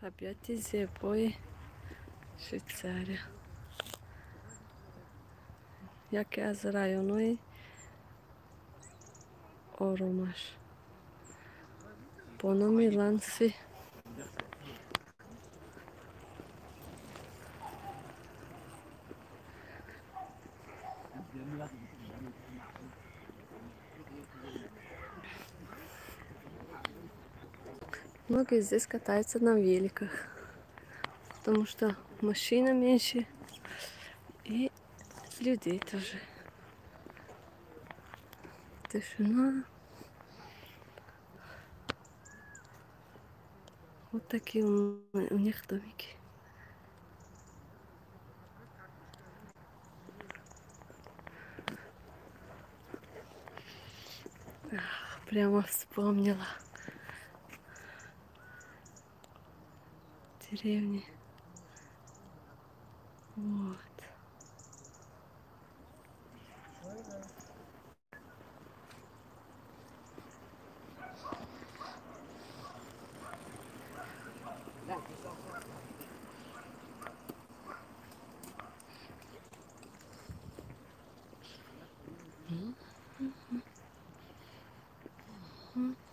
Tabiatı Zeboy, Швейцарія. Яке з району Оромаш. Поно Ланси. Многие здесь катаются на великах, потому что машина меньше и людей тоже. Тишина. Вот такие у, них домики. Прямо вспомнила. деревни. Вот. Mm-hmm.